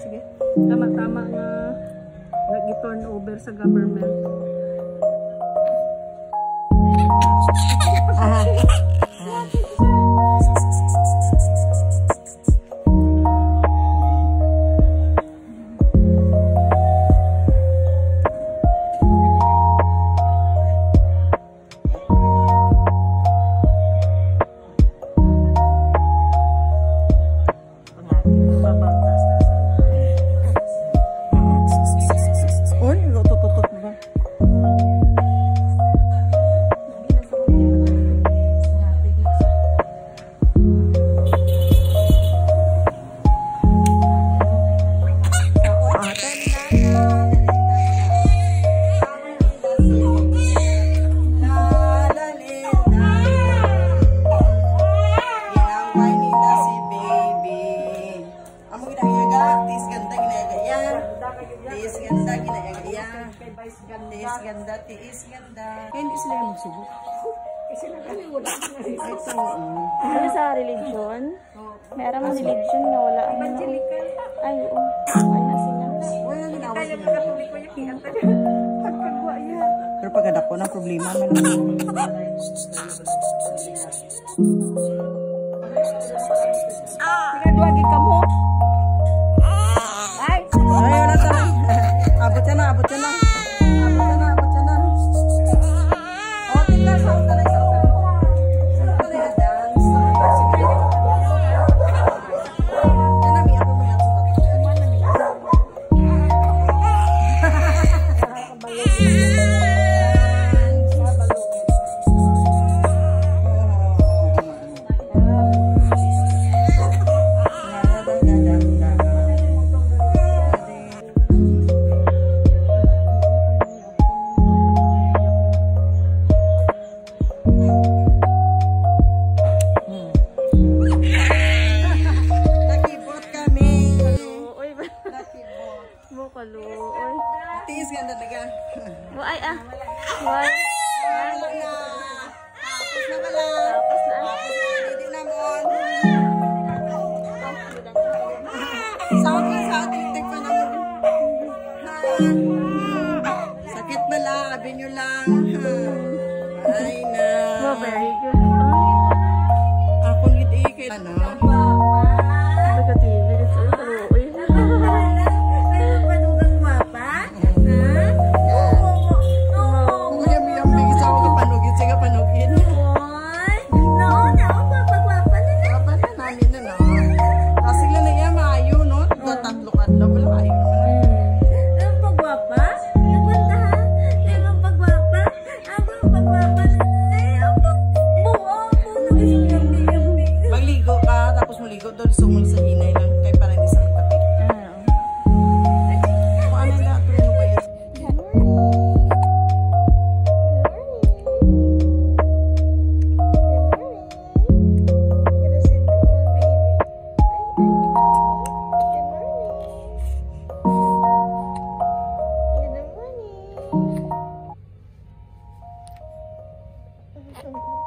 sige. Tama-tama nga nag-turn over sa government. Tiis ganda, tiis ganda. Kaya hindi sila yung magsubok. Ito, oo. Ano sa religion? Meron mga religion na wala. Ano? Ay, oo. Ay, na sila. Wala yung kiyang taga. Pagkagwa yan. Pero pag adap ko ng problema man. ganda talaga. Oh, ay, ah. Na. Tapos na pala. Tapos na. Tapos na. Hindi na mo. Pa. Ha? Sakit bala, abi nyo lang. Ay na. Oh, very good. Ako hindi kay ano. Thank you.